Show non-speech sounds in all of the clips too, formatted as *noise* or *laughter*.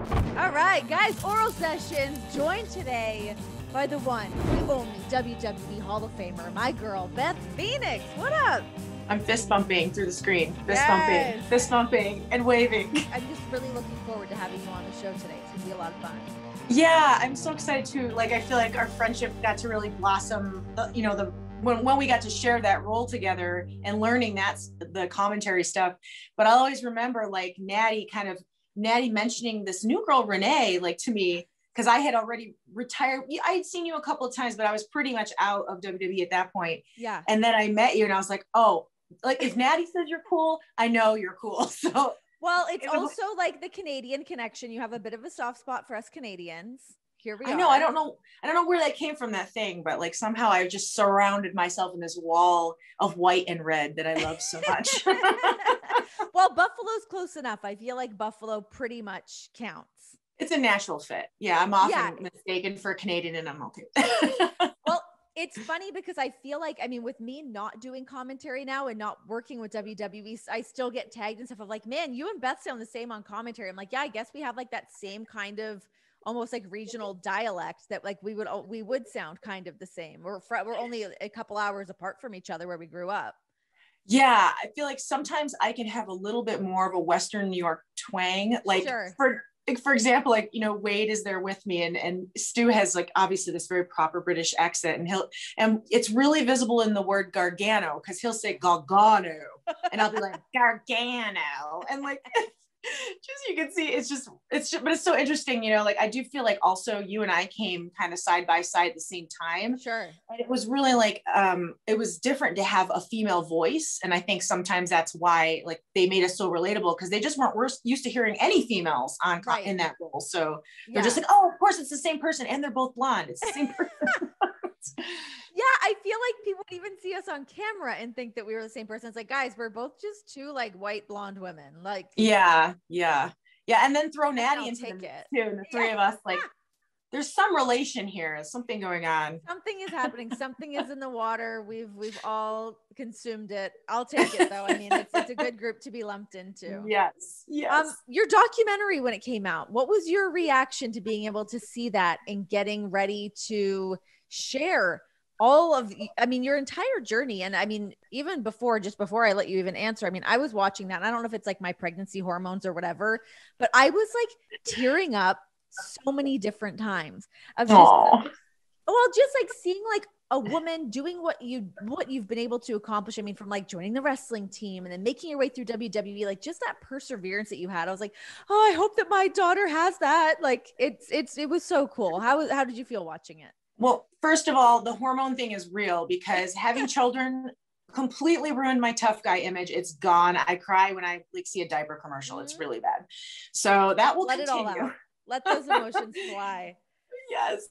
All right, guys, oral sessions joined today by the one, the only WWE Hall of Famer, my girl, Beth Phoenix. What up? I'm fist bumping through the screen, fist Yes. bumping, fist bumping, and waving. *laughs* I'm just really looking forward to having you on the show today. It's gonna be a lot of fun. Yeah, I'm so excited too. Like, I feel like our friendship got to really blossom. uh, You know, the when when we got to share that role together and learning that's the commentary stuff. But I'll always remember like Nattie kind of Nattie mentioning this new girl Renee like to me because I had already retired. I had seen you a couple of times, but I was pretty much out of WWE at that point. Yeah. And then I met you, and I was like, oh, like if Nattie says you're cool, I know you're cool. *laughs* So Well, it's It also like the Canadian connection. You have a bit of a soft spot for us Canadians. Here we I are. know I don't know I don't know where that came from that thing, but like somehow I just surrounded myself in this wall of white and red that I love so much. *laughs* *laughs* well, Buffalo's close enough. I feel like Buffalo pretty much counts. it's a natural fit. Yeah, I'm often Yeah. mistaken for Canadian and I'm okay. *laughs* Well, it's funny because I feel like, I mean, with me not doing commentary now and not working with WWE, I still get tagged and stuff of like, man, you and Beth sound the same on commentary. I'm like, yeah, I guess we have like that same kind of almost like regional dialect that like we would we would sound kind of the same. We're fr- we're only a, a couple hours apart from each other where we grew up. yeah, I feel like sometimes I can have a little bit more of a Western New York twang. Like Sure. for like, for example, like you know, Wade is there with me, and and Stu has like obviously this very proper British accent, and he'll and it's really visible in the word Gargano because he'll say Gargano, and I'll be like Gargano, and like *laughs* just you can see it's just it's just but it's so interesting, you know. Like I do feel like also you and I came kind of side by side at the same time, Sure. and it was really like um it was different to have a female voice and i think sometimes that's why like they made us so relatable because they just weren't we're used to hearing any females on Right. in that role so they're just like oh of course it's the same person and they're both blonde it's the same *laughs* person Yeah, I feel like people would even see us on camera and think that we were the same person. It's like, guys, we're both just two like white blonde women. Like, yeah yeah yeah and then throw nattie into the it. too and the three of us like there's some relation here there's something going on something is happening. *laughs* Something is in the water. We've we've all consumed it. I'll take it though. I mean, it's, it's a good group to be lumped into. *laughs* yes yes Um, your documentary when it came out, what was your reaction to being able to see that and getting ready to share all of I mean your entire journey and I mean even before just before I let you even answer I mean I was watching that and I don't know if it's like my pregnancy hormones or whatever but I was like tearing up so many different times of just Aw. well just like seeing like a woman doing what you what you've been able to accomplish i mean from like joining the wrestling team and then making your way through wwe like just that perseverance that you had i was like oh i hope that my daughter has that like it's it's it was so cool how how did you feel watching it Well, first of all, the hormone thing is real because having *laughs* children completely ruined my tough guy image. It's gone. I cry when I like see a diaper commercial. It's Mhm. really bad. So that will let it all out let *laughs* those emotions fly yes.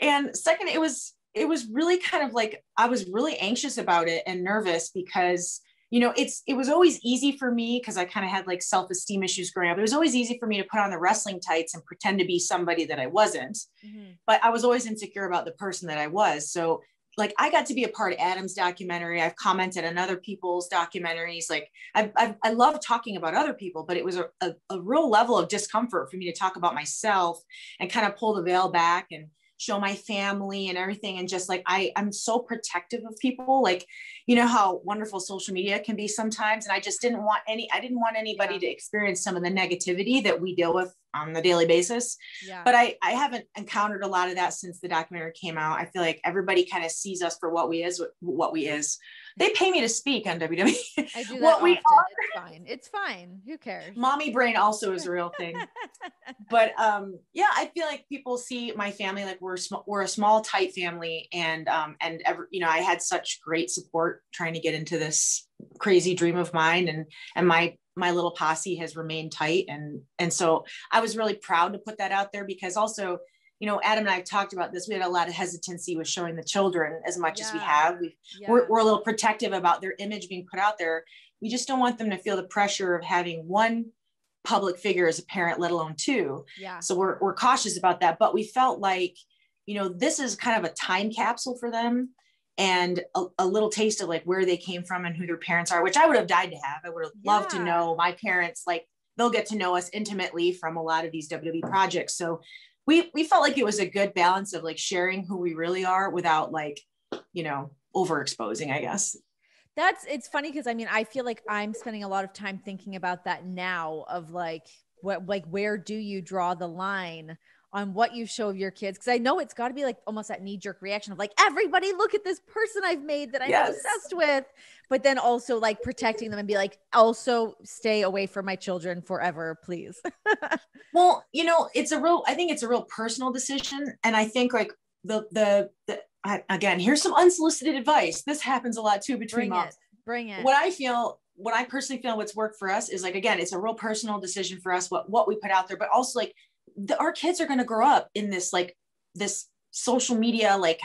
And second, it was it was really kind of like I was really anxious about it and nervous because you know it's it was always easy for me because I kind of had like self-esteem issues growing up. It was always easy for me to put on the wrestling tights and pretend to be somebody that I wasn't. Mhm. but I was always insecure about the person that I was. So like I got to be a part of Adam's documentary. I've commented on other people's documentaries. Like I, I, I love talking about other people, but it was a, a, a real level of discomfort for me to talk about myself and kind of pull the veil back and show my family and everything. And just like, I, I'm so protective of people. Like, you know how wonderful social media can be sometimes. And I just didn't want any, I didn't want anybody Yeah. to experience some of the negativity that we deal with on the daily basis yeah but I, I haven't encountered a lot of that since the documentary came out. I feel like everybody kind of sees us for what we is, what we is. They pay me to speak on WWE. i do *laughs* that what often. we are. it's fine it's fine who cares Mommy brain also is a real thing. *laughs* but um, yeah, I feel like people see my family like we're sm- we're a small, tight family, and um, and ever you know I had such great support trying to get into this crazy dream of mine, and and my my little posse has remained tight, and and so I was really proud to put that out there because also. You know, Adam and I talked about this. We had a lot of hesitancy with showing the children as much as we have. We've yeah. we're, we're a little protective about their image being put out there. We just don't want them to feel the pressure of having one public figure as a parent, let alone two. yeah So we're, we're cautious about that. But we felt like, you know, this is kind of a time capsule for them and a, a little taste of like where they came from and who their parents are, which I would have died to have. I would have loved to know my parents, like they'll get to know us intimately from a lot of these WWE projects. So we we felt like it was a good balance of like sharing who we really are without like, you know, overexposing, I guess. That's it's funny because I mean I feel like I'm spending a lot of time thinking about that now of like what like where do you draw the line on what you show of your kids because I know it's got to be like almost that knee jerk reaction of like everybody look at this person I've made that I'm yes. obsessed with but then also like protecting them and be like also stay away from my children forever please. *laughs* well, you know, it's a real I think it's a real personal decision and I think like the the, the I, again, here's some unsolicited advice. This happens a lot too between Bring moms. It. Bring it. What I feel what I personally feel what's worked for us is like again, it's a real personal decision for us what what we put out there, but also like the, our kids are going to grow up in this like this social media like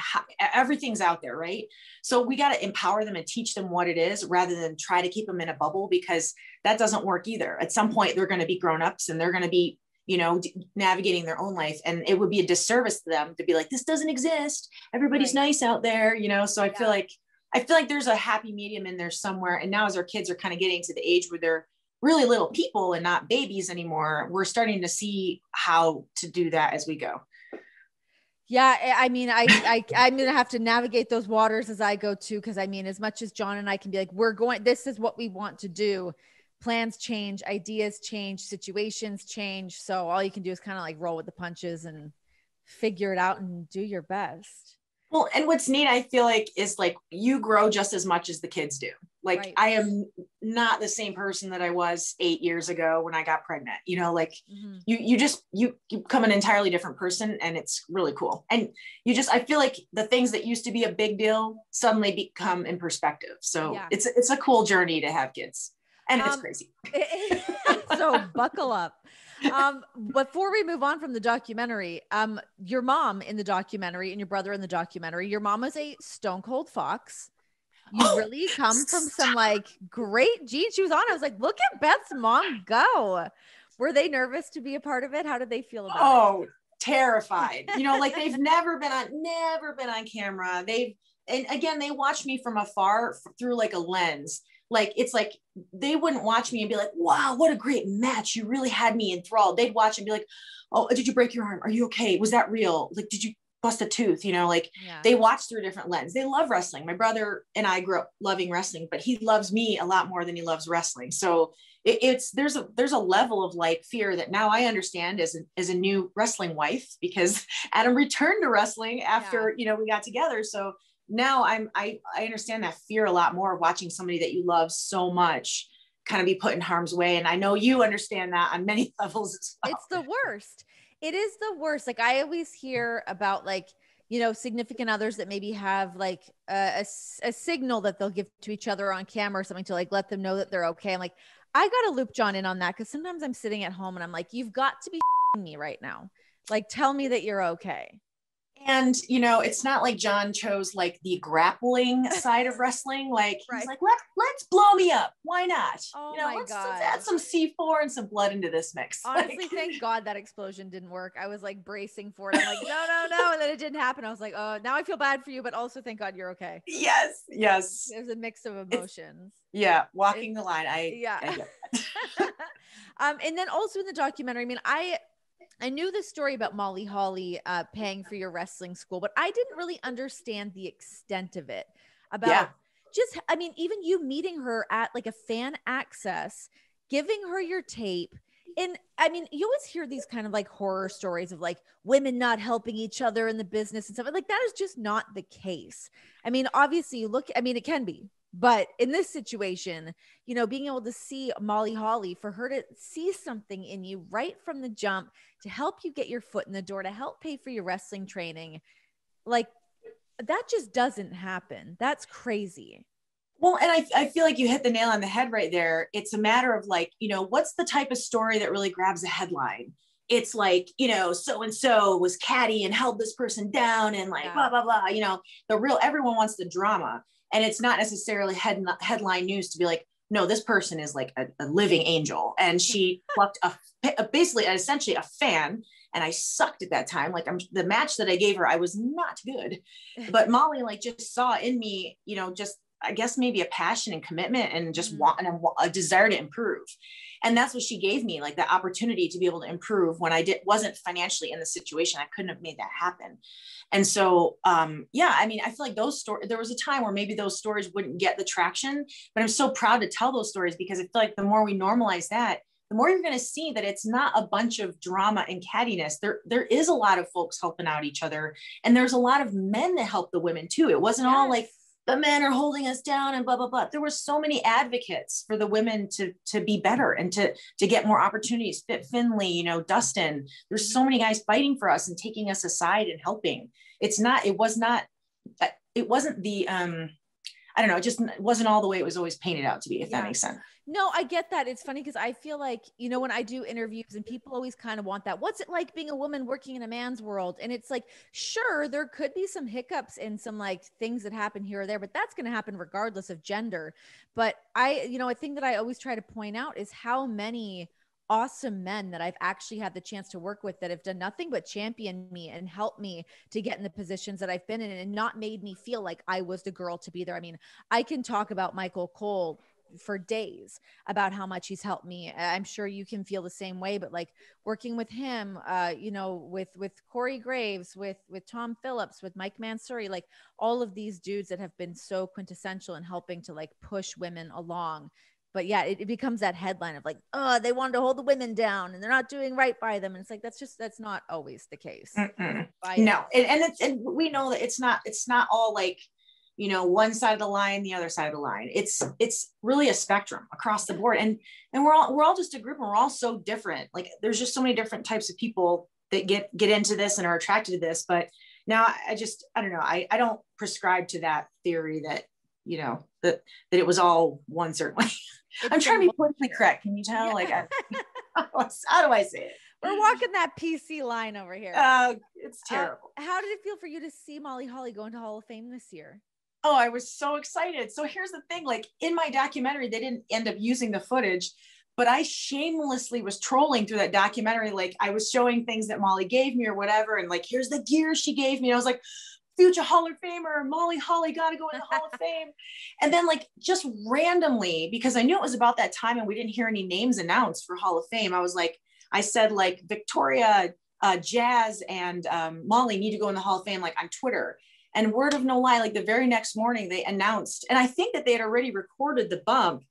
everything's out there right? So we got to empower them and teach them what it is rather than try to keep them in a bubble because that doesn't work either. At some point they're going to be grown-ups and they're going to be you know navigating their own life. And it would be a disservice to them to be like this doesn't exist. Everybody's right. nice out there you know? So i yeah. feel like i feel like there's a happy medium in there somewhere. And now as our kids are kind of getting to the age where they're really little people and not babies anymore, we're starting to see how to do that as we go. Yeah, eh, I mean, I, I I'm gonna have to navigate those waters as I go too, because I mean, as much as John and I can be like, we're going, this is what we want to do. Plans change, ideas change, situations change. So all you can do is kind of like roll with the punches and figure it out and do your best. Well, and what's neat, I feel like, is like you grow just as much as the kids do. Like right. I am not the same person that I was eight years ago when I got pregnant. You know, like mm-hmm. you you just you, you become an entirely different person, and it's really cool. And you just I feel like the things that used to be a big deal suddenly become in perspective. So yeah. it's it's a cool journey to have kids, and um, it's crazy. *laughs* so buckle up um, before we move on from the documentary, um, your mom in the documentary and your brother in the documentary, your mom was a stone cold fox. You oh, really come from some like great genes. She was on. I was like, look at Beth's mom go. Were they nervous to be a part of it? How did they feel about oh, it? Oh, terrified. You know, like they've never been on, never been on camera. They've, and again, they watch me from afar through like a lens like it's like they wouldn't watch me and be like, wow, what a great match. You really had me enthralled. They'd watch and be like, oh, did you break your arm? Are you okay? Was that real? Like, did you bust a tooth? You know, like yeah. they watch through a different lens. They love wrestling. My brother and I grew up loving wrestling, but he loves me a lot more than he loves wrestling. So it, it's there's a there's a level of like fear that now I understand as a, as a new wrestling wife because *laughs* Adam returned to wrestling after yeah. you know we got together. So now I'm I I understand that fear a lot more watching somebody that you love so much kind of be put in harm's way. And I know you understand that on many *laughs* levels as well. It's the worst. It is the worst. Like I always hear about like, you know, significant others that maybe have like a, a, a signal that they'll give to each other on camera or something to like let them know that they're okay. I'm like, I got to loop John in on that because sometimes I'm sitting at home and I'm like, you've got to be *laughs* me right now. Like, tell me that you're okay and you know it's not like john chose like the grappling *laughs* side of wrestling like right. he's like Let, let's blow me up. Why not? Oh you know my let's, God. let's add some c4 and some blood into this mix. *laughs* Honestly like, thank god that explosion didn't work. I was like bracing for it. I'm like no no no and then it didn't happen. I was like oh now i feel bad for you but also thank god you're okay. Yes yes. There's a mix of emotions. It's, yeah walking it's, the line. I yeah. I *laughs* um and then also in the documentary i mean i I knew the story about Molly Holly uh, paying for your wrestling school, but I didn't really understand the extent of it. About yeah. just, I mean, even you meeting her at like a Fan Axxess, giving her your tape. And I mean, you always hear these kind of like horror stories of like women not helping each other in the business and stuff. Like that is just not the case. I mean, obviously, you look, I mean, it can be, but in this situation, you know, being able to see Molly Holly, for her to see something in you right from the jump to help you get your foot in the door, to help pay for your wrestling training, like that just doesn't happen. That's crazy. Well, and I, I feel like you hit the nail on the head right there. It's a matter of like, you know, what's the type of story that really grabs a headline? It's like, you know, so and so was catty and held this person down and like yeah. blah, blah, blah. You know, the real, everyone wants the drama and it's not necessarily head, headline news to be like no this person is like a, a living angel and she *laughs* plucked a, a basically essentially a fan and I sucked at that time. Like I'm the match that I gave her, I was not good. *laughs* But Molly like just saw in me, you know, just I guess maybe a passion and commitment and just mm-hmm. want and a, a, desire to improve. And that's what she gave me like the opportunity to be able to improve when i did wasn't financially in the situation. I couldn't have made that happen. And so um yeah i mean i feel like those stories there was a time where maybe those stories wouldn't get the traction but i'm so proud to tell those stories because i feel like the more we normalize that the more you're going to see that it's not a bunch of drama and cattiness. There there is a lot of folks helping out each other and there's a lot of men that help the women too. It wasn't yes. all like the men are holding us down and blah blah blah. There were so many advocates for the women to to be better and to to get more opportunities. Fit Finlay you know dustin there's so many guys fighting for us and taking us aside and helping. It's not it was not it wasn't the um i don't know it just wasn't all the way it was always painted out to be if yeah. that makes sense no, I get that. It's funny because I feel like, you know, when I do interviews and people always kind of want that, what's it like being a woman working in a man's world? And it's like, sure, there could be some hiccups and some like things that happen here or there, but that's going to happen regardless of gender. But I, you know, a thing that I always try to point out is how many awesome men that I've actually had the chance to work with that have done nothing but champion me and help me to get in the positions that I've been in and not made me feel like I was the girl to be there. I mean, I can talk about Michael Cole for days about how much he's helped me. I'm sure you can feel the same way, but like working with him, uh, you know, with with Corey Graves, with with Tom Phillips, with Mike Mansury, like all of these dudes that have been so quintessential in helping to like push women along. But yeah, it, it becomes that headline of like, oh, they wanted to hold the women down and they're not doing right by them. And it's like that's just that's not always the case. No, and, and it's and we know that it's not it's not all like you know one side of the line the other side of the line. It's it's really a spectrum across the board. And and we're all we're all just a group and we're all so different. Like there's just so many different types of people that get get into this and are attracted to this. But now i just i don't know. I i don't prescribe to that theory that you know that that it was all one certain way. *laughs* I'm trying to be politically correct. Can you tell? Yeah. like I, *laughs* *laughs* how do i say it? We're walking that PC line over here. Uh, it's terrible. Uh, how did it feel for you to see Molly Holly go into Hall of Fame this year? Oh, I was so excited. So here's the thing like in my documentary, they didn't end up using the footage, but I shamelessly was trolling through that documentary. Like I was showing things that Molly gave me or whatever. And like, here's the gear she gave me. And I was like, future Hall of Famer, Molly Holly got to go in the Hall of *laughs* Fame. And then, like, just randomly, because I knew it was about that time and we didn't hear any names announced for Hall of Fame, I was like, I said, like, Victoria, uh, Jazz, and um, Molly need to go in the Hall of Fame, like on Twitter. And word of no lie, like the very next morning, they announced, and I think that they had already recorded the bump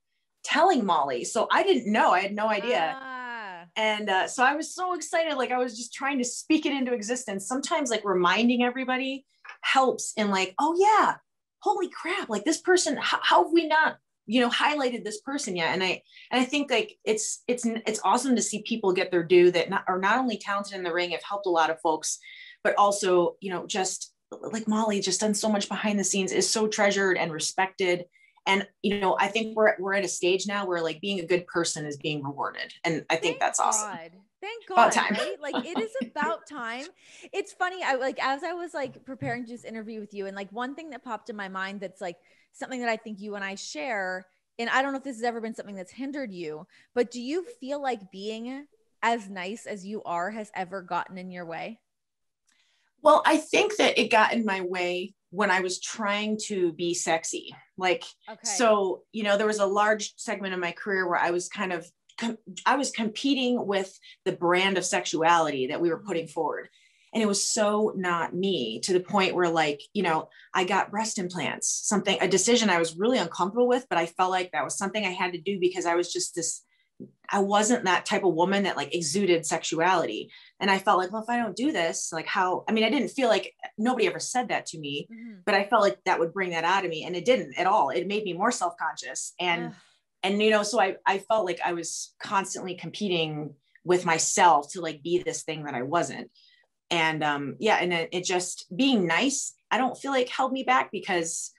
telling Molly. So I didn't know, I had no idea. Ah. And uh, so I was so excited. Like I was just trying to speak it into existence. Sometimes, like reminding everybody helps in, like, oh, yeah, holy crap, like this person, how, how have we not you know highlighted this person yet and i and i think like it's it's it's awesome to see people get their due that not, are not only talented in the ring have helped a lot of folks but also you know just like Molly just done so much behind the scenes is so treasured and respected. And you know, I think we're we're at a stage now where like being a good person is being rewarded. And I think Thank that's awesome. God. Thank God. Right? Like it is *laughs* about time. It's funny. I like as I was like preparing to this interview with you, and like one thing that popped in my mind that's like something that I think you and I share. And I don't know if this has ever been something that's hindered you, but do you feel like being as nice as you are has ever gotten in your way? Well, I think that it got in my way when I was trying to be sexy. Like, okay. so, you know, there was a large segment of my career where I was kind of, com- I was competing with the brand of sexuality that we were putting mm-hmm. forward. And it was so not me to the point where, like, you know, I got breast implants, something, a decision I was really uncomfortable with, but I felt like that was something I had to do because I was just this I wasn't that type of woman that like exuded sexuality. And I felt like, well, if I don't do this, like how, I mean, I didn't feel like nobody ever said that to me, mm-hmm. but I felt like that would bring that out of me. And it didn't at all. It made me more self-conscious. And, Ugh. and, you know, so I, I felt like I was constantly competing with myself to like be this thing that I wasn't. And um, yeah, and it, it just being nice, I don't feel like held me back because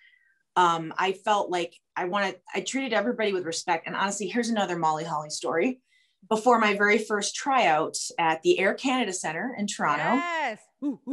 um, I felt like I wanted, I treated everybody with respect. And honestly, here's another Molly Holly story. Before my very first tryout at the Air Canada Center in Toronto, yes.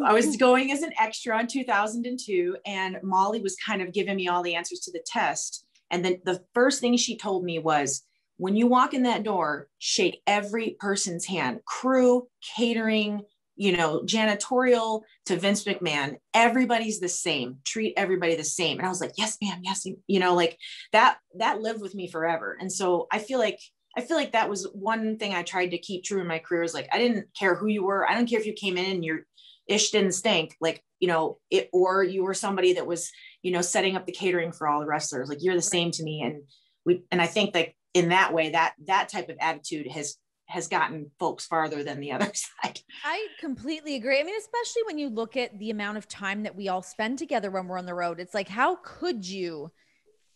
I was going as an extra in 2002, and Molly was kind of giving me all the answers to the test. And then the first thing she told me was, when you walk in that door, shake every person's hand, crew, catering, you know, janitorial to Vince McMahon, everybody's the same. Treat everybody the same. And I was like, yes, ma'am, yes, you know, like that that lived with me forever. And so I feel like I feel like that was one thing I tried to keep true in my career is like, I didn't care who you were. I don't care if you came in and your ish didn't stink. Like, you know, it, or you were somebody that was, you know, setting up the catering for all the wrestlers. Like you're the same to me. And we, and I think like in that way, that, that type of attitude has, has gotten folks farther than the other *laughs* side. I completely agree. I mean, especially when you look at the amount of time that we all spend together when we're on the road, it's like, how could you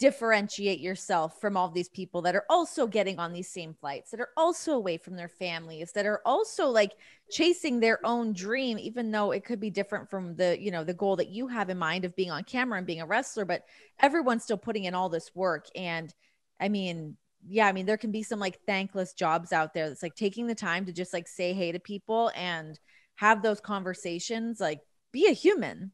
differentiate yourself from all these people that are also getting on these same flights that are also away from their families that are also like chasing their own dream even though it could be different from the you know the goal that you have in mind of being on camera and being a wrestler but everyone's still putting in all this work and i mean yeah i mean there can be some like thankless jobs out there that's like taking the time to just like say hey to people and have those conversations like be a human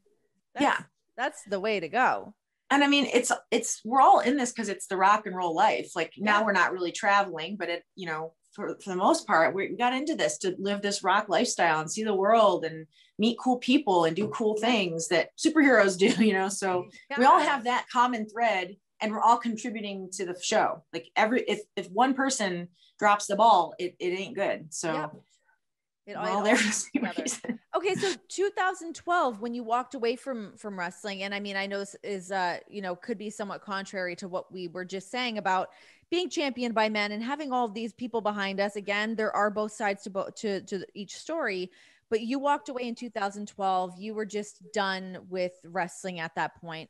that's, yeah that's the way to go and I mean, it's it's we're all in this because it's the rock and roll life. Like now we're not really traveling, but it you know for for the most part we got into this to live this rock lifestyle and see the world and meet cool people and do cool things that superheroes *laughs* do. You know, so yeah. we all have that common thread, and we're all contributing to the show. Like every if if one person drops the ball, it it ain't good. So. Yeah. It all, all there *laughs* okay, so 2012, when you walked away from from wrestling, and I mean, I know this is uh, you know, could be somewhat contrary to what we were just saying about being championed by men and having all these people behind us. Again, there are both sides to both to to each story. But you walked away in 2012. You were just done with wrestling at that point.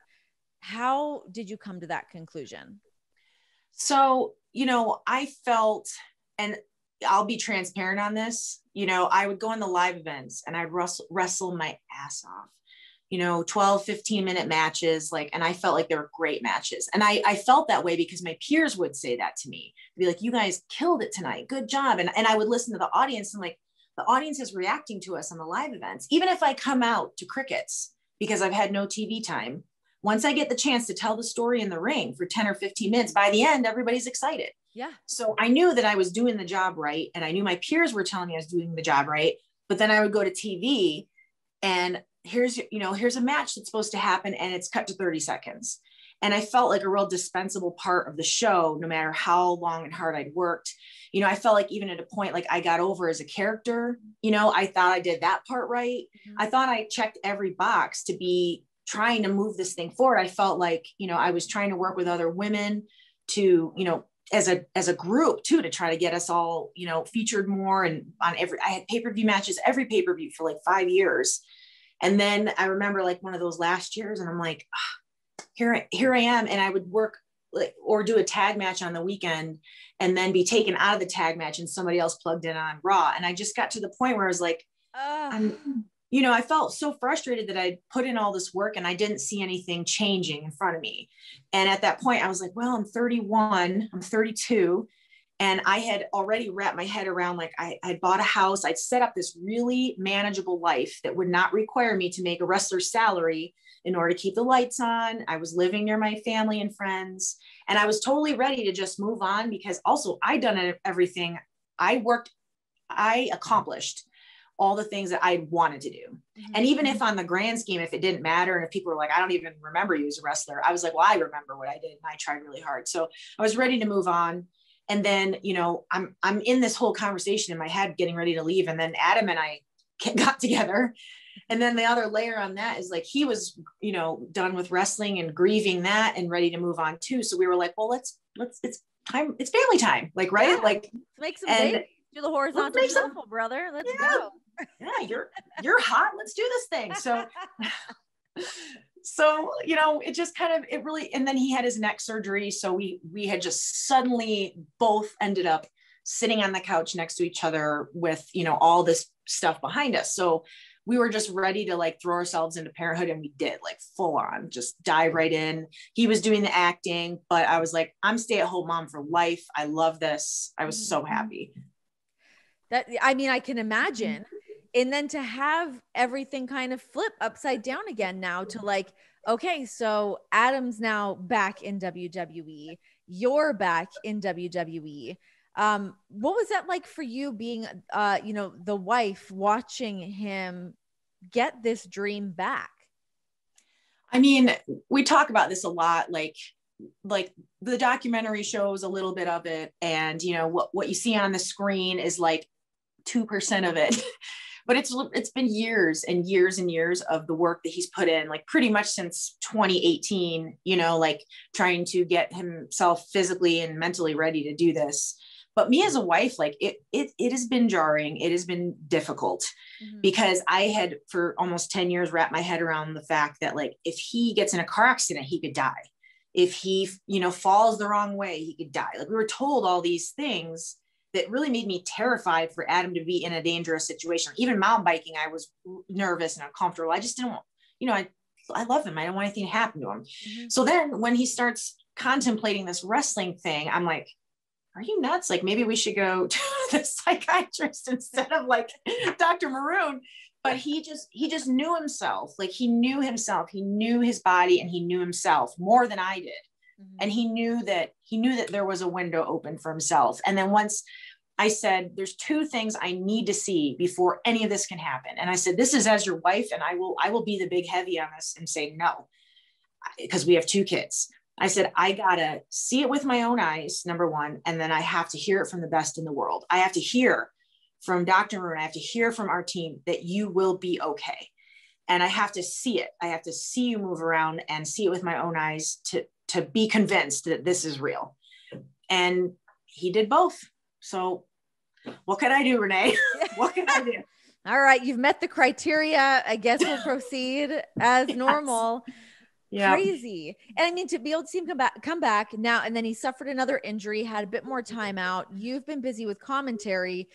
How did you come to that conclusion? So, you know, I felt, and I'll be transparent on this. You know, I would go in the live events and I'd wrestle, wrestle my ass off, you know, 12, 15 minute matches. Like, and I felt like they were great matches. And I, I felt that way because my peers would say that to me, They'd be like, you guys killed it tonight. Good job. And, and I would listen to the audience and like, the audience is reacting to us on the live events. Even if I come out to crickets because I've had no TV time, once I get the chance to tell the story in the ring for 10 or 15 minutes, by the end, everybody's excited. Yeah. So I knew that I was doing the job right. And I knew my peers were telling me I was doing the job right. But then I would go to TV and here's, you know, here's a match that's supposed to happen and it's cut to 30 seconds. And I felt like a real dispensable part of the show, no matter how long and hard I'd worked. You know, I felt like even at a point, like I got over as a character, you know, I thought I did that part right. Mm-hmm. I thought I checked every box to be trying to move this thing forward. I felt like, you know, I was trying to work with other women to, you know, as a as a group too to try to get us all you know featured more and on every i had pay-per-view matches every pay-per-view for like five years. And then i remember like one of those last years and i'm like oh, here here i am. And i would work like or do a tag match on the weekend and then be taken out of the tag match and somebody else plugged in on raw. And i just got to the point where i was like uh, i'm you know, I felt so frustrated that I put in all this work and I didn't see anything changing in front of me. And at that point, I was like, well, I'm 31, I'm 32. And I had already wrapped my head around like I had bought a house, I'd set up this really manageable life that would not require me to make a wrestler's salary in order to keep the lights on. I was living near my family and friends, and I was totally ready to just move on because also I'd done everything I worked, I accomplished all the things that I wanted to do. Mm-hmm. And even if on the grand scheme, if it didn't matter, and if people were like, I don't even remember you as a wrestler, I was like, well, I remember what I did and I tried really hard. So I was ready to move on. And then, you know, I'm I'm in this whole conversation in my head getting ready to leave. And then Adam and I *laughs* got together. And then the other layer on that is like he was, you know, done with wrestling and grieving that and ready to move on too. So we were like, well, let's let's it's time, it's family time, like right? Yeah. Like make some and, do the horizontal shuffle, brother. Let's yeah. go yeah, you're you're hot. Let's do this thing. So *laughs* *laughs* so you know it just kind of it really and then he had his neck surgery. So we we had just suddenly both ended up sitting on the couch next to each other with you know all this stuff behind us. So we were just ready to like throw ourselves into parenthood and we did like full on just dive right in. He was doing the acting but i was like i'm stay at home mom for life. I love this. I was so mm-hmm. happy. That i mean i can imagine and then to have everything kind of flip upside down again now to like okay so adam's now back in wwe you're back in wwe um what was that like for you being uh you know the wife watching him get this dream back? I mean we talk about this a lot like like the documentary shows a little bit of it and you know what what you see on the screen is like 2% of it *laughs* but it's it's been years and years and years of the work that he's put in like pretty much since 2018 you know like trying to get himself physically and mentally ready to do this. But me as a wife like it it, it has been jarring. It has been difficult mm-hmm. because i had for almost 10 years wrapped my head around the fact that like if he gets in a car accident he could die. If he you know falls the wrong way he could die. Like we were told all these things that really made me terrified for adam to be in a dangerous situation even mountain biking i was nervous and uncomfortable i just didn't want you know i i love him i don't want anything to happen to him mm-hmm. so then when he starts contemplating this wrestling thing i'm like are you nuts? Like maybe we should go *laughs* to the psychiatrist instead of like Dr. Maroon. But he just he just knew himself. Like he knew himself. He knew his body and he knew himself more than I did. Mm-hmm. And he knew that he knew that there was a window open for himself. And then once I said, there's two things I need to see before any of this can happen. And I said, this is as your wife, and I will I will be the big heavy on this and say no, because we have two kids. I said, I gotta see it with my own eyes, number one, and then I have to hear it from the best in the world. I have to hear from Dr. Maroon, I have to hear from our team that you will be okay. And I have to see it. I have to see you move around and see it with my own eyes to, to be convinced that this is real. And he did both. So what can I do, Renee? *laughs* what can I do? *laughs* All right, you've met the criteria. I guess we'll *laughs* proceed as yes. normal yeah. crazy. And I mean, to be able to see him come back, come back now, and then he suffered another injury, had a bit more time out. You've been busy with commentary,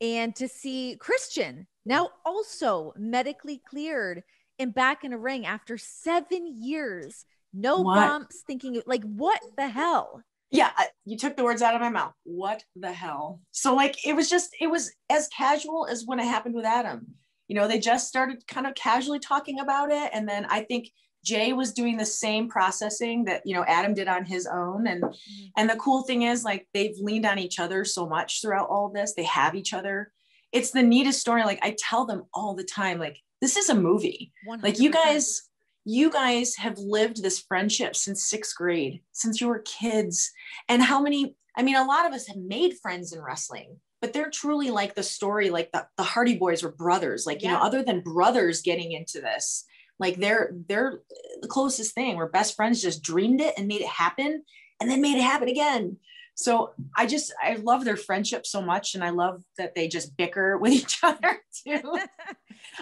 and to see Christian now also medically cleared and back in a ring after seven years, no what? bumps. Thinking like, what the hell? Yeah, you took the words out of my mouth. What the hell? So like, it was just, it was as casual as when it happened with Adam. You know, they just started kind of casually talking about it, and then I think Jay was doing the same processing that you know Adam did on his own and mm-hmm. and the cool thing is like they've leaned on each other so much throughout all this they have each other it's the neatest story like I tell them all the time like this is a movie 100%. like you guys you guys have lived this friendship since 6th grade since you were kids. And how many I mean a lot of us have made friends in wrestling but they're truly like the story like the, the Hardy Boys were brothers like you know other than brothers getting into this like they're they're the closest thing. Where best friends just dreamed it and made it happen and then made it happen again. So i just i love their friendship so much and i love that they just bicker with each *laughs* other too. *laughs*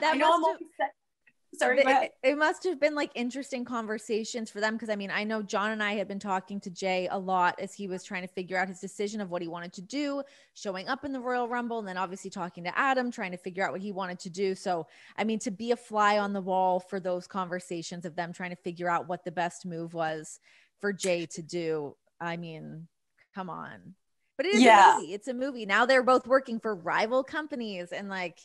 That I know must have, sorry it, it, must have been like interesting conversations for them because i mean i know john and i had been talking to jay a lot as he was trying to figure out his decision of what he wanted to do showing up in the royal rumble and then obviously talking to adam trying to figure out what he wanted to do. So i mean to be a fly on the wall for those conversations of them trying to figure out what the best move was for jay to do i mean come on. But it is yeah. a movie. It's a movie. Now they're both working for rival companies and like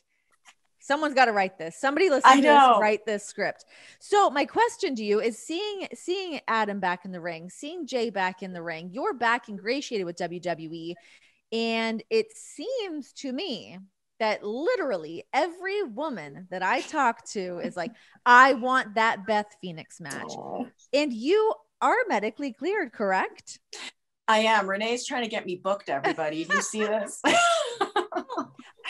Someone's got to write this. Somebody listening to this, write this script. So my question to you is seeing seeing Adam back in the ring, seeing Jay back in the ring, you're back ingratiated with WWE. And it seems to me that literally every woman that I talk to is like, *laughs* I want that Beth Phoenix match. Aww. And you are medically cleared, correct? I am. Renee's trying to get me booked, everybody. You see this? *laughs*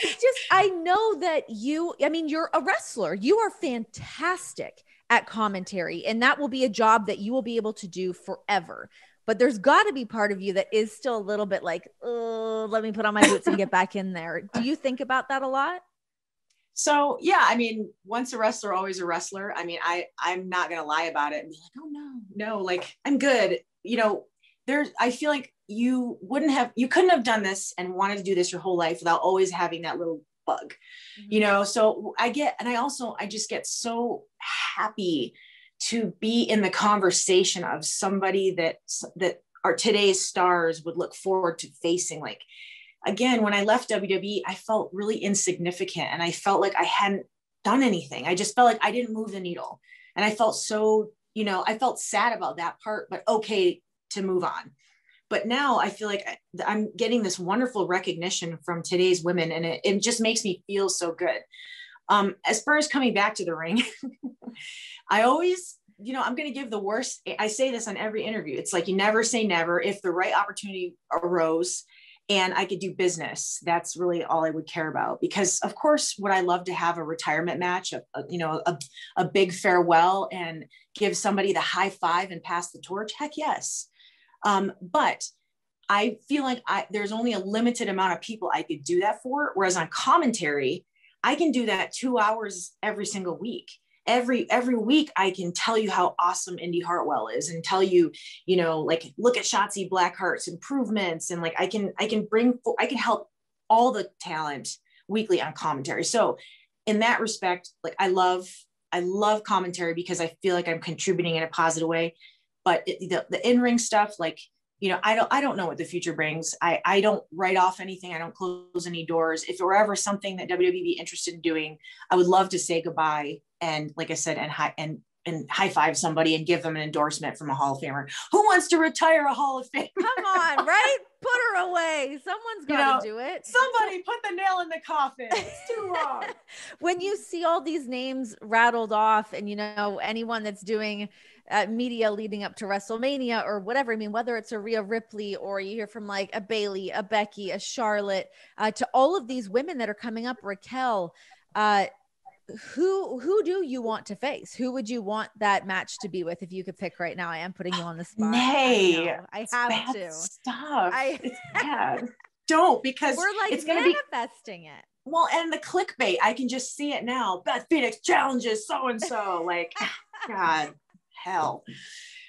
Just I know that you I mean you're a wrestler. You are fantastic at commentary and that will be a job that you will be able to do forever. But there's got to be part of you that is still a little bit like, "Oh, let me put on my boots and get back in there." Do you think about that a lot? So, yeah, I mean, once a wrestler always a wrestler. I mean, I I'm not going to lie about it and be like, "Oh no. No, like I'm good." You know, there's I feel like you wouldn't have you couldn't have done this and wanted to do this your whole life without always having that little bug mm-hmm. you know? So i get and i also i just get so happy to be in the conversation of somebody that that are today's stars would look forward to facing like again when i left wwe i felt really insignificant and i felt like i hadn't done anything. I just felt like i didn't move the needle. And i felt so you know i felt sad about that part but okay to move on but now i feel like i'm getting this wonderful recognition from today's women and it, it just makes me feel so good um, as far as coming back to the ring *laughs* i always you know, I'm going to give the worst. I say this on every interview. It's like you never say never. If the right opportunity arose and I could do business, that's really all I would care about. Because of course, would I love to have a retirement match, a, a, you know, a, a big farewell and give somebody the high five and pass the torch? Heck yes. Um, but I feel like I, there's only a limited amount of people I could do that for. Whereas on commentary, I can do that two hours every single week. Every every week, I can tell you how awesome Indi Hartwell is, and tell you, you know, like look at Shotzi Blackheart's improvements, and like I can I can bring I can help all the talent weekly on commentary. So, in that respect, like I love I love commentary because I feel like I'm contributing in a positive way. But it, the the in ring stuff, like you know, I don't, I don't know what the future brings. I, I don't write off anything. I don't close any doors. If it were ever something that WWE be interested in doing, I would love to say goodbye. And like I said, and high and and high five somebody and give them an endorsement from a Hall of Famer. Who wants to retire a Hall of Fame? Come on, *laughs* right? Put her away. Someone's got to you know, do it. Somebody put the nail in the coffin. It's too *laughs* long. when you see all these names rattled off, and you know anyone that's doing uh, media leading up to WrestleMania or whatever. I mean, whether it's a Rhea Ripley or you hear from like a Bayley, a Becky, a Charlotte, uh, to all of these women that are coming up, Raquel. Uh, who who do you want to face? Who would you want that match to be with if you could pick right now? I am putting you on the spot. Nay, I, I have to. Stop. I, bad. Don't because we're like it's manifesting be, it. Well, and the clickbait, I can just see it now. Beth Phoenix challenges so and so. Like, *laughs* God hell.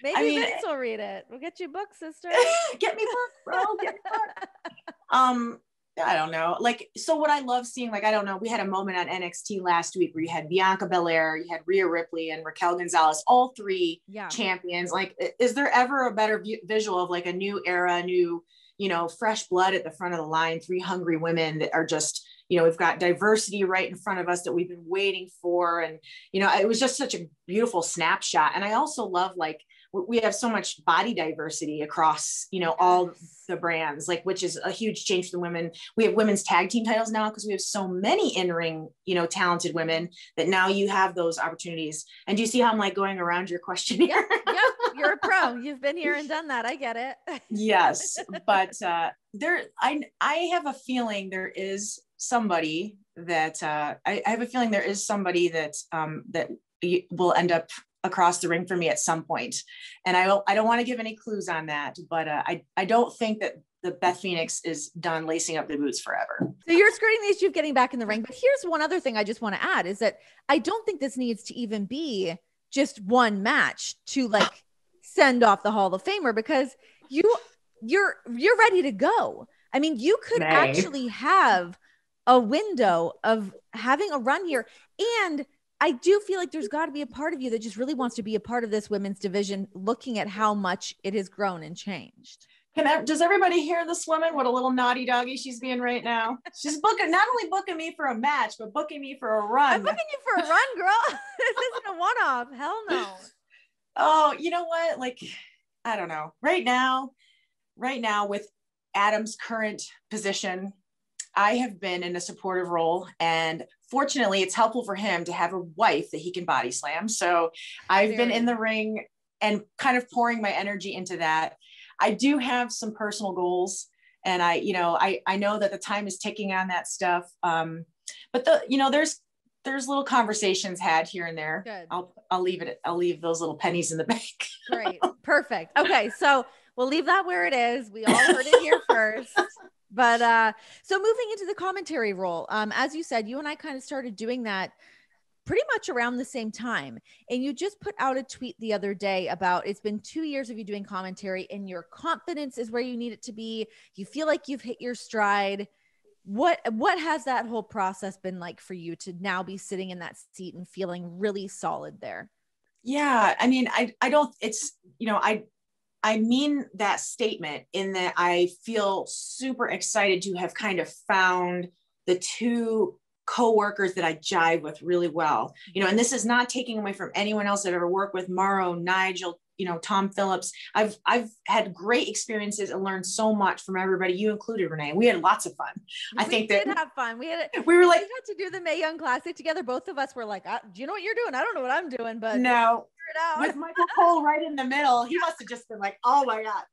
Maybe I mean, Vince will read it. We'll get you a book, sister. *laughs* get me book, bro. Get me book. *laughs* um, I don't know. Like, so what I love seeing, like, I don't know, we had a moment on NXT last week where you had Bianca Belair, you had Rhea Ripley, and Raquel Gonzalez, all three yeah. champions. Like, is there ever a better visual of like a new era, new, you know, fresh blood at the front of the line, three hungry women that are just you know we've got diversity right in front of us that we've been waiting for and you know it was just such a beautiful snapshot and i also love like we have so much body diversity across you know all the brands like which is a huge change for the women. We have women's tag team titles now because we have so many in-ring you know talented women that now you have those opportunities. And do you see how i'm like going around your question here? Yeah, you're a pro. *laughs* You've been here and done that. I get it. *laughs* Yes but uh there i i have a feeling there is somebody that uh, I, I, have a feeling there is somebody that um, that will end up across the ring for me at some point. And I don't I don't want to give any clues on that, but uh, I I don't think that the Beth Phoenix is done lacing up the boots forever. So you're skirting the issue of getting back in the ring. But here's one other thing I just want to add is that I don't think this needs to even be just one match to like send off the Hall of Famer because you you're you're ready to go. I mean, you could May. actually have a window of having a run here. And I do feel like there's got to be a part of you that just really wants to be a part of this women's division, looking at how much it has grown and changed. Can I, does everybody hear this woman? What a little naughty doggy she's being right now. She's booking not only booking me for a match, but booking me for a run. I'm booking you for a run, girl. *laughs* this isn't a one-off. Hell no. Oh, you know what? Like, I don't know. Right now, right now with Adam's current position, I have been in a supportive role and fortunately it's helpful for him to have a wife that he can body slam. So I've Very been in the ring and kind of pouring my energy into that. I do have some personal goals and I, you know, I, I know that the time is ticking on that stuff. Um, but the, you know, there's, there's little conversations had here and there. Good. I'll, I'll leave it. I'll leave those little pennies in the bank. Great. *laughs* Perfect. Okay. So we'll leave that where it is. We all heard it here *laughs* first. But uh, so moving into the commentary role, um, as you said, you and I kind of started doing that pretty much around the same time. And you just put out a tweet the other day about it's been two years of you doing commentary, and your confidence is where you need it to be. You feel like you've hit your stride. What what has that whole process been like for you to now be sitting in that seat and feeling really solid there? Yeah, I mean, I I don't. It's you know, I I mean that statement in that I feel super excited to have kind of found the two co-workers that I jive with really well. You know, and this is not taking away from anyone else I've ever worked with, Mauro, Nigel, you know, Tom Phillips. I've I've had great experiences and learned so much from everybody, you included, Renee. We had lots of fun. We I think that we did have fun. We had we were like we had to do the May Young Classic together. Both of us were like, "Do you know what you're doing? I don't know what I'm doing, but no, with Michael Cole right in the middle. He must have just been like, oh my God. *laughs*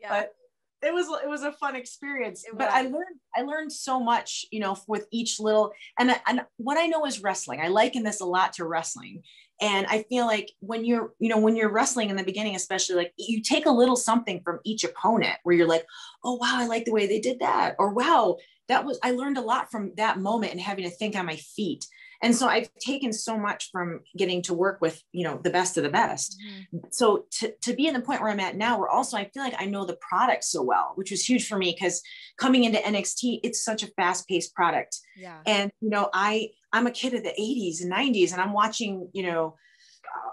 Yeah. But it was it was a fun experience. But I learned I learned so much, you know, with each little and and what I know is wrestling. I liken this a lot to wrestling. And I feel like when you're, you know, when you're wrestling in the beginning, especially like you take a little something from each opponent where you're like, oh wow, I like the way they did that. Or wow, that was I learned a lot from that moment and having to think on my feet and so i've taken so much from getting to work with you know the best of the best. Mm-hmm. so to, to be in the point where i'm at now where also i feel like i know the product so well which was huge for me because coming into nxt it's such a fast-paced product. Yeah. And you know i i'm a kid of the 80s and 90s and i'm watching you know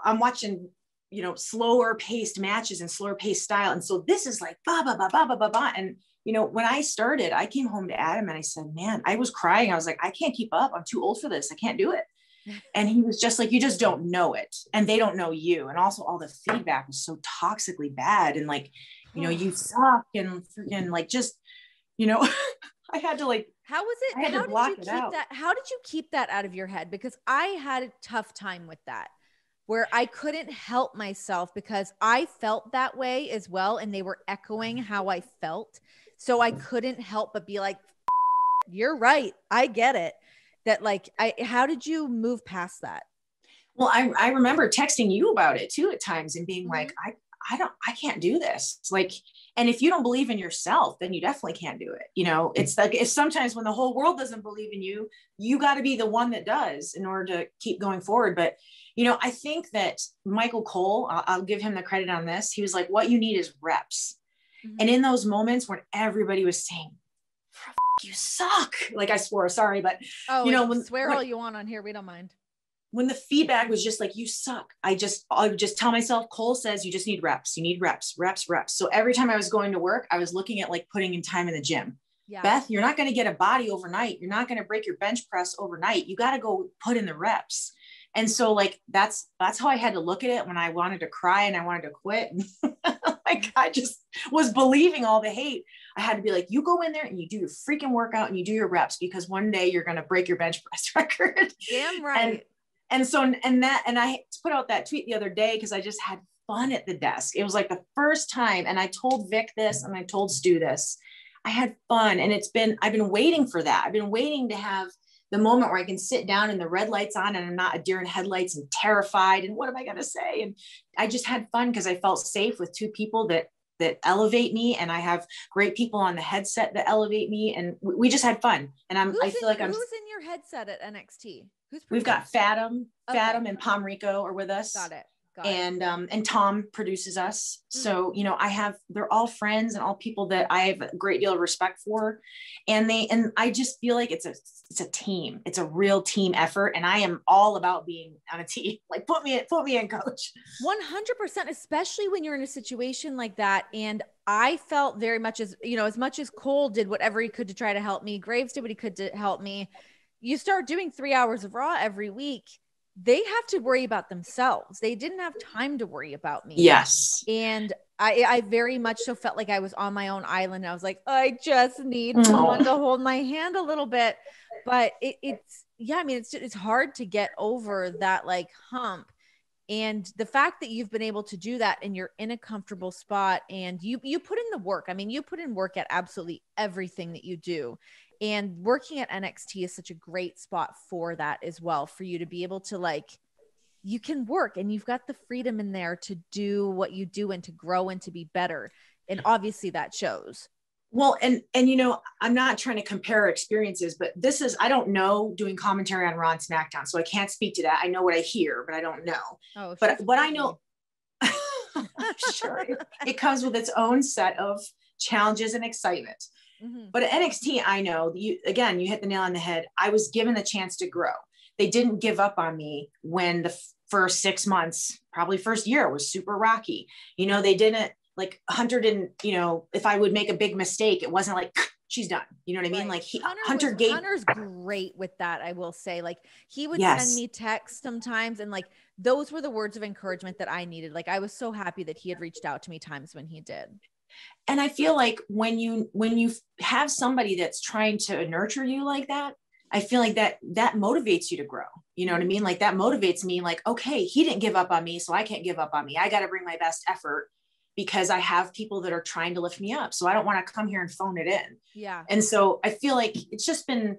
i'm watching you know slower paced matches and slower paced style. And so this is like ba ba ba ba ba ba ba and you know, when I started, I came home to Adam and I said, man, I was crying. I was like, I can't keep up. I'm too old for this. I can't do it. *laughs* And he was just like, you just don't know it. And they don't know you. And also all the feedback was so toxically bad. And like, you know, you oh. suck and freaking like just, you know, *laughs* I had to like how was it? How did you keep that? How did you keep that out of your head? Because I had a tough time with that where I couldn't help myself because I felt that way as well. And they were echoing mm-hmm. how I felt. So I couldn't help but be like, you're right. I get it. That like I how did you move past that? Well, I, I remember texting you about it too at times and being mm-hmm. like, I I don't I can't do this. It's like, and if you don't believe in yourself, then you definitely can't do it. You know, it's like it's sometimes when the whole world doesn't believe in you, you got to be the one that does in order to keep going forward. But you know, I think that Michael Cole, I'll, I'll give him the credit on this. He was like, what you need is reps. Mm-hmm. And in those moments when everybody was saying, you suck, like I swore, sorry, but oh, you know, when swear when, all you want on here, we don't mind. When the feedback was just like, you suck, I just, I would just tell myself, Cole says, you just need reps, you need reps, reps, reps. So every time I was going to work, I was looking at like putting in time in the gym. Yeah. Beth, you're not going to get a body overnight. You're not going to break your bench press overnight. You got to go put in the reps. And so like that's that's how I had to look at it when I wanted to cry and I wanted to quit. *laughs* like I just was believing all the hate. I had to be like, you go in there and you do your freaking workout and you do your reps because one day you're gonna break your bench press *laughs* record. Damn right. And, and so and that and I put out that tweet the other day because I just had fun at the desk. It was like the first time, and I told Vic this and I told Stu this. I had fun, and it's been I've been waiting for that. I've been waiting to have the moment where I can sit down and the red lights on and I'm not a deer in headlights and terrified and what am I going to say? And I just had fun because I felt safe with two people that that elevate me and I have great people on the headset that elevate me and we just had fun. And I'm who's I feel in, like I'm who's in your headset at NXT? Who's we've got Fathom, okay. Fathom and Palm Rico are with us. Got it and um, and Tom produces us. Mm-hmm. So you know, I have they're all friends and all people that I have a great deal of respect for, and they and I just feel like it's a it's a team. It's a real team effort, and I am all about being on a team. *laughs* Like put me in, put me in, coach. One hundred percent, especially when you're in a situation like that. And I felt very much as you know, as much as Cole did whatever he could to try to help me, Graves did what he could to help me. You start doing three hours of Raw every week they have to worry about themselves. They didn't have time to worry about me. Yes. And I, I very much so felt like I was on my own island. I was like, I just need someone to hold my hand a little bit. But it, it's, yeah, I mean, it's, it's hard to get over that like hump. And the fact that you've been able to do that and you're in a comfortable spot and you you put in the work. I mean, you put in work at absolutely everything that you do. And working at NXT is such a great spot for that as well, for you to be able to like, you can work and you've got the freedom in there to do what you do and to grow and to be better. And obviously that shows. Well, and and you know, I'm not trying to compare experiences, but this is I don't know doing commentary on Raw and SmackDown, so I can't speak to that. I know what I hear, but I don't know. Oh, but what I know, *laughs* sure, it, it comes with its own set of challenges and excitement. Mm-hmm. But at NXT, I know you again, you hit the nail on the head. I was given the chance to grow. They didn't give up on me when the first six months, probably first year, was super rocky. You know, they didn't like Hunter didn't, you know, if I would make a big mistake, it wasn't like *clears throat* she's done. You know what I mean? Right. Like he, Hunter, Hunter was, gave Hunter's great with that. I will say, like he would yes. send me texts sometimes, and like those were the words of encouragement that I needed. Like I was so happy that he had reached out to me times when he did and i feel like when you when you have somebody that's trying to nurture you like that i feel like that that motivates you to grow You know what I mean? Like that motivates me. Like, okay, he didn't give up on me, so I can't give up on me. I got to bring my best effort because I have people that are trying to lift me up. So I don't want to come here and phone it in. Yeah. And so I feel like it's just been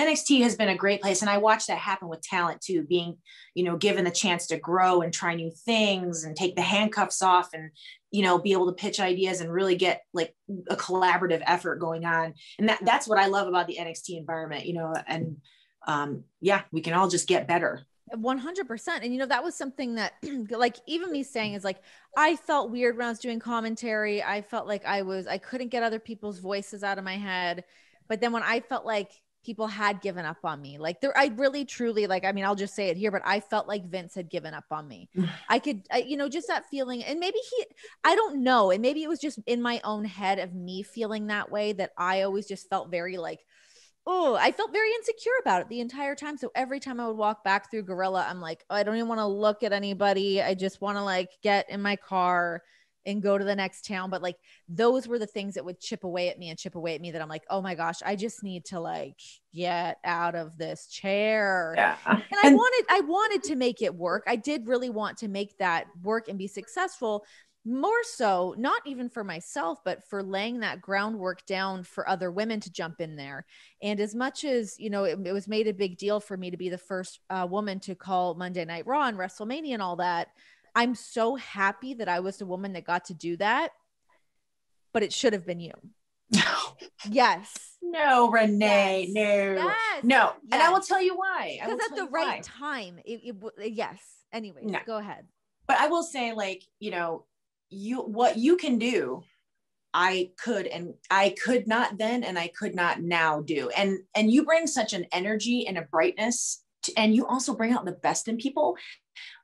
NXT has been a great place. And I watched that happen with talent too, being, you know, given the chance to grow and try new things and take the handcuffs off and, you know, be able to pitch ideas and really get like a collaborative effort going on. And that, that's what I love about the NXT environment, you know, and um, yeah, we can all just get better. 100% and you know that was something that *clears throat* like even me saying is like i felt weird when i was doing commentary i felt like i was i couldn't get other people's voices out of my head but then when i felt like people had given up on me like there i really truly like i mean i'll just say it here but i felt like vince had given up on me *sighs* i could I, you know just that feeling and maybe he i don't know and maybe it was just in my own head of me feeling that way that i always just felt very like oh, I felt very insecure about it the entire time. So every time I would walk back through Gorilla, I'm like, oh, I don't even want to look at anybody. I just want to like get in my car and go to the next town. But like those were the things that would chip away at me and chip away at me that I'm like, oh my gosh, I just need to like get out of this chair. Yeah. And I wanted, I wanted to make it work. I did really want to make that work and be successful more so not even for myself but for laying that groundwork down for other women to jump in there and as much as you know it, it was made a big deal for me to be the first uh, woman to call monday night raw and wrestlemania and all that i'm so happy that i was the woman that got to do that but it should have been you No. *laughs* yes No, Renee. Yes. No. Yes. No. And I will tell you why. Because at the right why. time it, it w- uh, yes anyways No. go ahead But I will say, like, you know, you what you can do, I could and I could not then and I could not now do. And and you bring such an energy and a brightness and you also bring out the best in people.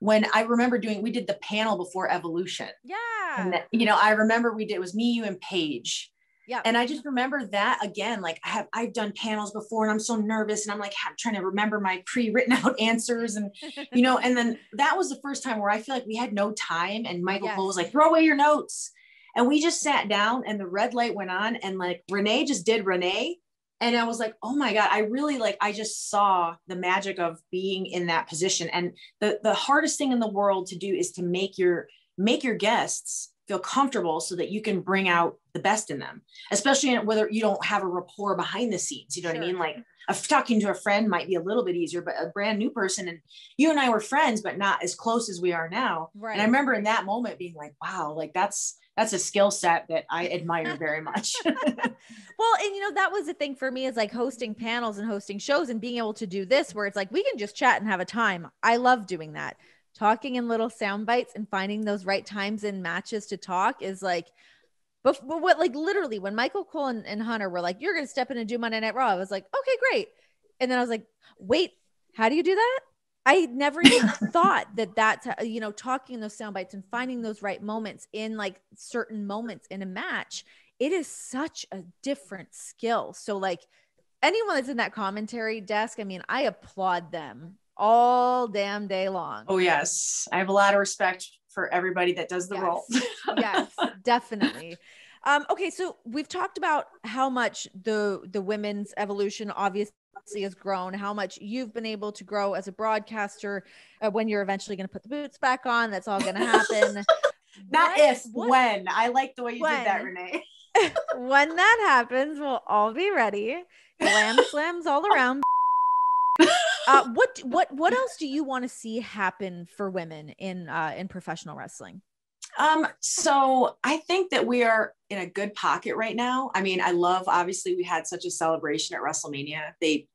When I remember doing, we did the panel before Evolution. yeah And that, you know, I remember we did it was me, you, and Paige. yeah And I just remember that again. Like I have, I've done panels before, and I'm so nervous, and I'm like trying to remember my pre-written *laughs* out answers, and *laughs* you know. And then that was the first time where I feel like we had no time, and Michael Yes. Cole was like, "Throw away your notes," and we just sat down, and the red light went on, and like Renee just did Renee, and I was like, "Oh my god!" I really like. I just saw the magic of being in that position, and the the hardest thing in the world to do is to make your make your guests feel comfortable so that you can bring out the best in them especially in- whether you don't have a rapport behind the scenes you know what i mean like a, talking to a friend might be a little bit easier but a brand new person and you and i were friends but not as close as we are now right and i remember in that moment being like wow like that's that's a skill set that i *laughs* admire very much *laughs* Well, and you know, that was the thing for me is like hosting panels and hosting shows and being able to do this where it's like we can just chat and have a time. I love doing that. Talking in little sound bites and finding those right times and matches to talk is like, but, but what like literally when Michael Cole and, and Hunter were like, you're going to step in and do Monday Night Raw, I was like, okay, great. And then I was like, wait, how do you do that? I never even *laughs* thought that that's, you know, talking those sound bites and finding those right moments in like certain moments in a match it is such a different skill. So like anyone that's in that commentary desk, I mean, I applaud them all damn day long. oh yes i have a lot of respect for everybody that does the Yes. role yes, *laughs* definitely. Um, okay, so we've talked about how much the the women's evolution obviously has grown, how much you've been able to grow as a broadcaster. Uh, when you're eventually going to put the boots back on, that's all going to happen. *laughs* not What- if what- when i like the way you did that renee *laughs* *laughs* when that happens, we'll all be ready. Glam slams all around. Uh, what what what else do you want to see happen for women in uh, in professional wrestling? Um, so I think that we are in a good pocket right now. I mean, I love obviously we had such a celebration at WrestleMania. They,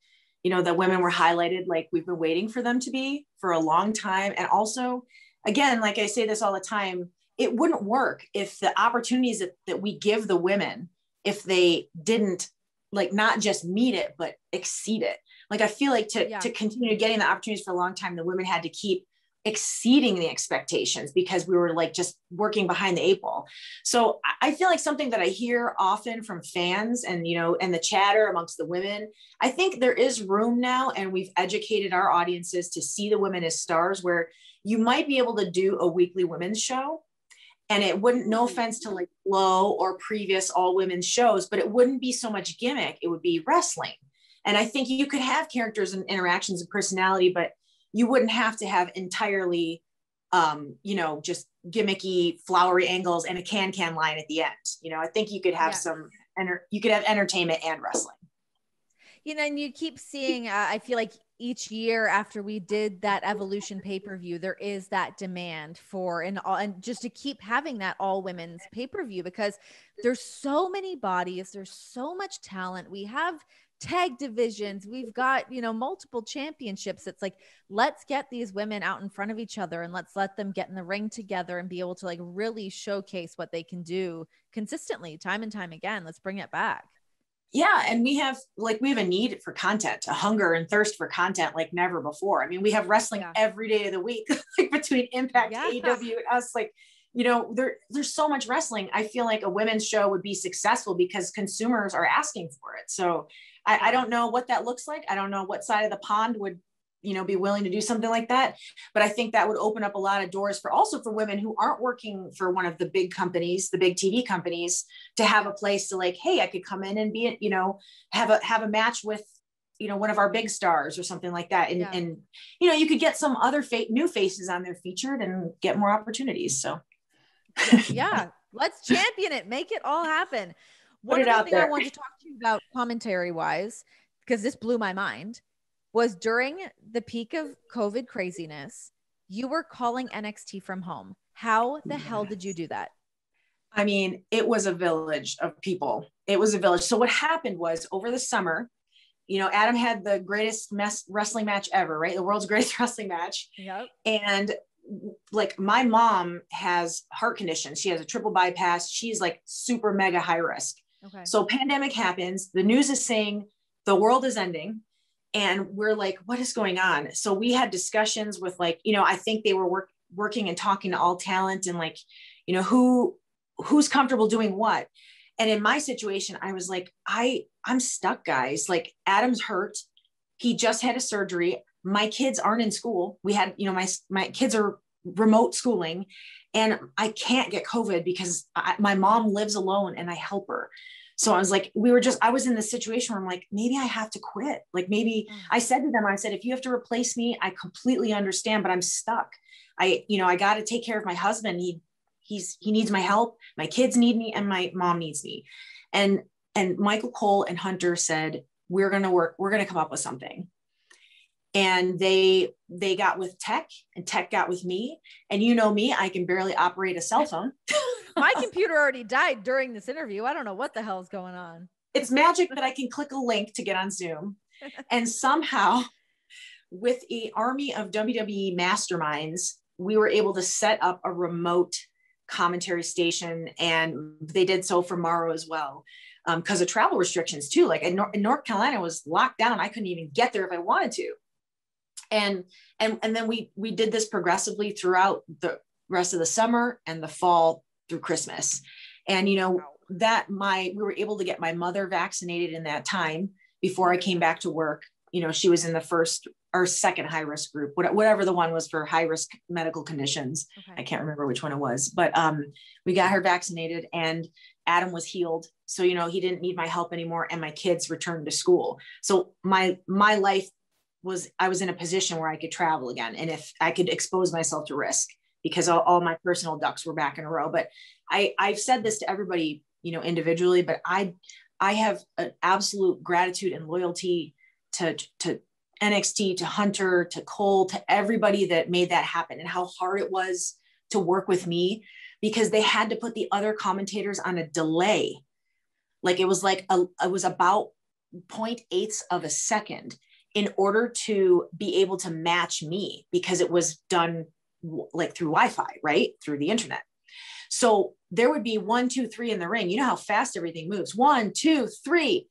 you know, the women were highlighted like we've been waiting for them to be for a long time. And also, again, like I say this all the time, it wouldn't work if the opportunities that, that we give the women, if they didn't like not just meet it, but exceed it. Like I feel like to, Yeah. to continue getting the opportunities for a long time, the women had to keep exceeding the expectations because we were like just working behind the eight ball. So I- I feel like something that I hear often from fans and you know and the chatter amongst the women, I think there is room now and we've educated our audiences to see the women as stars where you might be able to do a weekly women's show and it wouldn't no mm-hmm. offense to like low or previous all women's shows but it wouldn't be so much gimmick. It would be wrestling. And I think you could have characters and interactions and personality, but you wouldn't have to have entirely, um, you know, just gimmicky, flowery angles and a can can line at the end. You know, I think you could have yeah. some, enter- you could have entertainment and wrestling. You know, and you keep seeing, uh, I feel like each year after we did that evolution pay-per-view there is that demand for and all and just to keep having that all women's pay-per-view because there's so many bodies there's so much talent we have tag divisions. We've got you know multiple championships. It's like let's get these women out in front of each other and let's let them get in the ring together and be able to like really showcase what they can do consistently time and time again. Let's bring it back. Yeah and we have like we have a need for content a hunger and thirst for content like never before. I mean we have wrestling yeah. every day of the week *laughs* like between impact yeah. aew and us like you know there there's so much wrestling. I feel like a women's show would be successful because consumers are asking for it. So I, I don't know what that looks like. I don't know what side of the pond would you know be willing to do something like that. But i think that would open up a lot of doors for also for women who aren't working for one of the big companies the big tv companies to have a place to like hey i could come in and be you know have a have a match with you know one of our big stars or something like that. And yeah. and you know you could get some other fa- new faces on there featured and get more opportunities so. Yeah. Let's champion it. Make it all happen one Put other thing there. i want to talk to you about commentary wise because this blew my mind was during the peak of COVID craziness, you were calling NXT from home. How the hell did you do that? I mean, it was a village of people. It was a village. So what happened was over the summer, you know, Adam had the greatest mess wrestling match ever, right? The world's *laughs* greatest wrestling match. Yep. And like my mom has heart conditions. She has a triple bypass. She's like super mega high risk. Okay. So pandemic happens. The news is saying the world is ending and we're like what is going on? So we had discussions with like you know i think they were work, working and talking to all talent and like you know who who's comfortable doing what? And in my situation i was like i i'm stuck guys. Like adam's hurt. He just had a surgery. My kids aren't in school. We had you know my my kids are remote schooling and i can't get covid because I, my mom lives alone and i help her so I was like, we were just, I was in this situation where I'm like, maybe I have to quit. Like maybe mm. I said to them, I said, if you have to replace me, I completely understand, but I'm stuck. I, you know, I got to take care of my husband. He, he's, he needs my help. My kids need me and my mom needs me. And, and Michael Cole and Hunter said, we're going to work, we're going to come up with something. And they, they got with tech and tech got with me. And you know me, I can barely operate a cell phone. *laughs* My computer already died during this interview. I don't know what the hell is going on. It's magic that I can click a link to get on Zoom. *laughs* And somehow, with a army of WWE masterminds, we were able to set up a remote commentary station. And they did so for Mauro as well. Because um, of travel restrictions too. Like in, Nor- in North Carolina was locked down. I couldn't even get there if I wanted to and and and then we we did this progressively throughout the rest of the summer and the fall through Christmas. And, you know, that my, we were able to get my mother vaccinated in that time before I came back to work. You know, she was in the first or second high risk group, whatever the one was for high risk medical conditions. Okay. I can't remember which one it was, but um, we got her vaccinated and Adam was healed. So, you know, he didn't need my help anymore and my kids returned to school. So my, my life was, I was in a position where I could travel again. And if I could expose myself to risk because all, all my personal ducks were back in a row. But I, I've said this to everybody, you know, individually, but I, I have an absolute gratitude and loyalty to, to NXT, to Hunter, to Cole, to everybody that made that happen and how hard it was to work with me because they had to put the other commentators on a delay. Like it was like a, it was about 0.8 of a second in order to be able to match me because it was done like through Wi-Fi, right? Through the internet. So there would be one, two, three in the ring. You know how fast everything moves. One, two, three.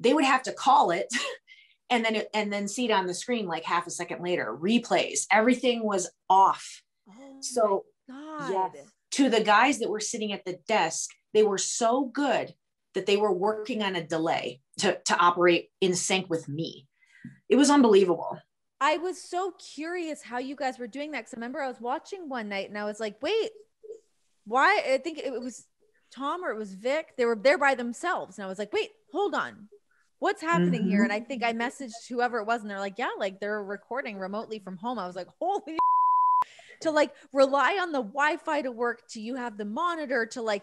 They would have to call it *laughs* and then it, and then see it on the screen like half a second later. Replays. Everything was off. Oh so yes, to the guys that were sitting at the desk, they were so good that they were working on a delay to, to operate in sync with me. It was unbelievable. I was so curious how you guys were doing that because I remember I was watching one night and I was like, wait, why? I think it was Tom or it was Vic. They were there by themselves. And I was like, wait, hold on. what's happening mm-hmm. here? And I think I messaged whoever it was, and they're like, yeah, like they're recording remotely from home. I was like, *laughs* holy to like rely on the Wi-Fi to work, to you have the monitor, to like,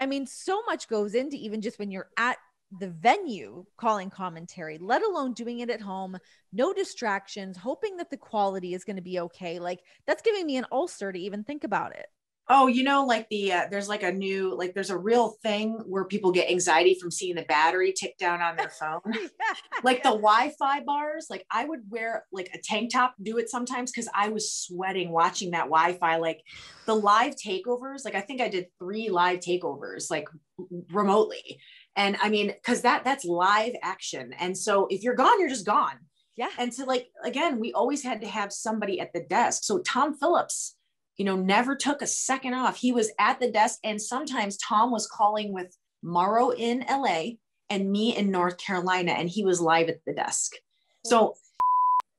I mean, so much goes into even just when you're at the venue calling commentary, let alone doing it at home, no distractions, hoping that the quality is going to be okay. Like that's giving me an ulcer to even think about it. Oh you know like the uh, there's like a new like there's a real thing where people get anxiety from seeing the battery tick down on their phone. *laughs* Yeah, like the wi-fi bars like i would wear like a tank top do it sometimes because i was sweating watching that wi-fi like the live takeovers like i think i did three live takeovers like remotely and i mean because that that's live action and so if you're gone you're just gone yeah and so like again we always had to have somebody at the desk so tom phillips you know, never took a second off. He was at the desk, and sometimes Tom was calling with Mauro in LA and me in North Carolina, and he was live at the desk. So,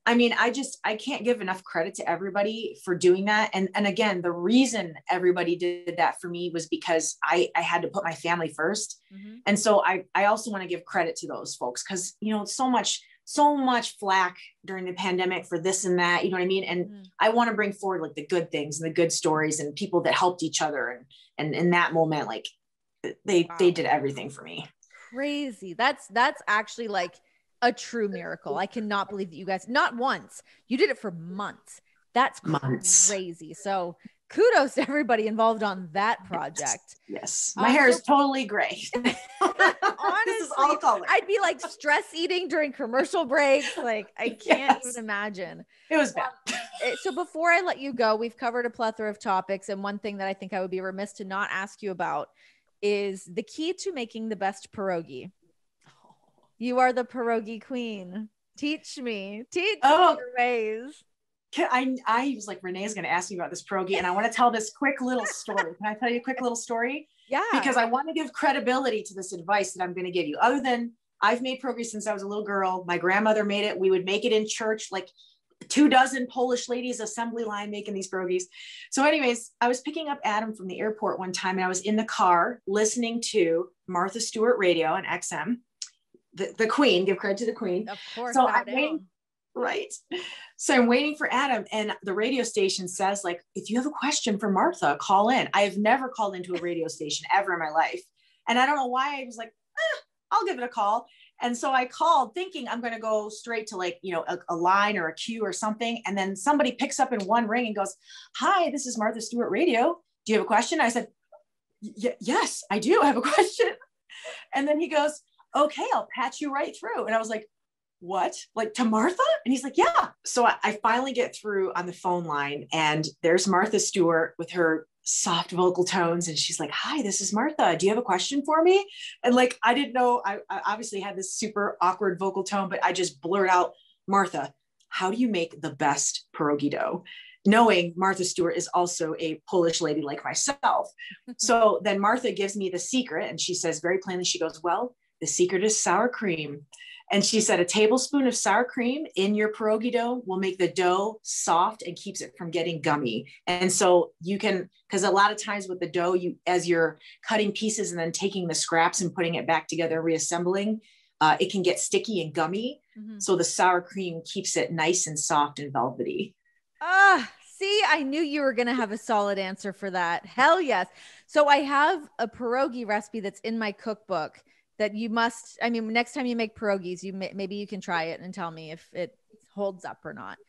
I mean, I just I can't give enough credit to everybody for doing that. And and again, the reason everybody did that for me was because I I had to put my family 1st mm-hmm. and so I I also want to give credit to those folks because you know so much so much flack during the pandemic for this and that, you know what I mean? And mm. I want to bring forward like the good things and the good stories and people that helped each other. And, and in that moment, like they, wow. they did everything for me. Crazy. That's, that's actually like a true miracle. I cannot believe that you guys, not once, you did it for months. That's months. crazy. So kudos to everybody involved on that project. Yes. yes. My um, hair is *laughs* totally gray. *laughs* Honestly, I'd be like stress eating during commercial breaks. Like I *laughs* can't yes. even imagine. It was bad. Um, so before I let you go, we've covered a plethora of topics. And one thing that I think I would be remiss to not ask you about is the key to making the best pierogi. You are the pierogi queen. Teach me. Teach oh. me your ways. I, I was like, Renee's going to ask me about this pierogi, and I want to tell this quick little story. Can I tell you a quick little story? *laughs* Yeah. Because I want to give credibility to this advice that I'm going to give you. Other than I've made pierogi since I was a little girl. My grandmother made it. We would make it in church, like two dozen Polish ladies assembly line making these pierogies. So, anyways, I was picking up Adam from the airport one time, and I was in the car listening to Martha Stewart radio on XM. The, the queen, give credit to the queen. Of course. So I'm waiting, right. So i'm waiting for adam and the radio station says like if you have a question for martha call in. I have never called into a radio station ever in my life. And i don't know why i was like eh, i'll give it a call. And so i called thinking i'm going to go straight to like you know a, a, line or a queue or something. And then somebody picks up in one ring and goes hi this is martha stewart radio. Do you have a question? I said yes i do. I have a *laughs* question. And then he goes okay i'll patch you right through. And i was like what? Like to martha? And he's like yeah. So I, I, finally get through on the phone line and there's martha stewart with her soft vocal tones. And she's like hi this is martha. Do you have a question for me? And like i didn't know I, I obviously had this super awkward vocal tone but i just blurt out martha how do you make the best pierogi dough knowing Martha Stewart is also a Polish lady like myself. *laughs* so then Martha gives me the secret and she says very plainly, she goes, Well, the secret is sour cream. And she said a tablespoon of sour cream in your pierogi dough will make the dough soft and keeps it from getting gummy. And so you can, because a lot of times with the dough, you as you're cutting pieces and then taking the scraps and putting it back together, reassembling, uh, it can get sticky and gummy. Mm-hmm. So the sour cream keeps it nice and soft and velvety. Ah, see, I knew you were going to have a solid answer for that. Hell yes. So I have a pierogi recipe that's in my cookbook that you must i mean next time you make pierogies you may, maybe you can try it and tell me if it holds up or not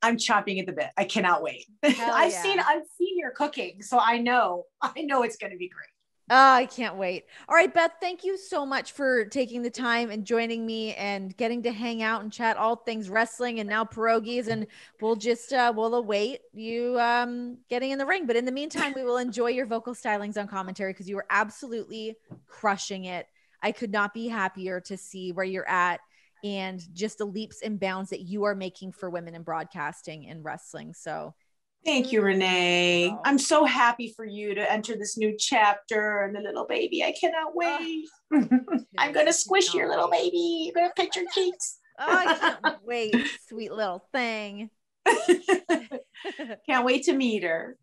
i'm chopping at the bit i cannot wait *laughs* i've yeah. seen i've seen your cooking so i know *laughs* i know it's going to be great Oh, I can't wait. All right, Beth, thank you so much for taking the time and joining me and getting to hang out and chat all things wrestling and now pierogies. And we'll just, uh, we'll await you um, getting in the ring. But in the meantime, we will enjoy your vocal stylings on commentary because you were absolutely crushing it. I could not be happier to see where you're at and just the leaps and bounds that you are making for women in broadcasting and wrestling. So Thank you, Renee. I'm so happy for you to enter this new chapter and the little baby. I cannot wait. *laughs* I'm going to squish your little baby. You're going to pinch your cheeks. oh, I can't *laughs* wait, sweet little thing. *laughs* can't wait to meet her.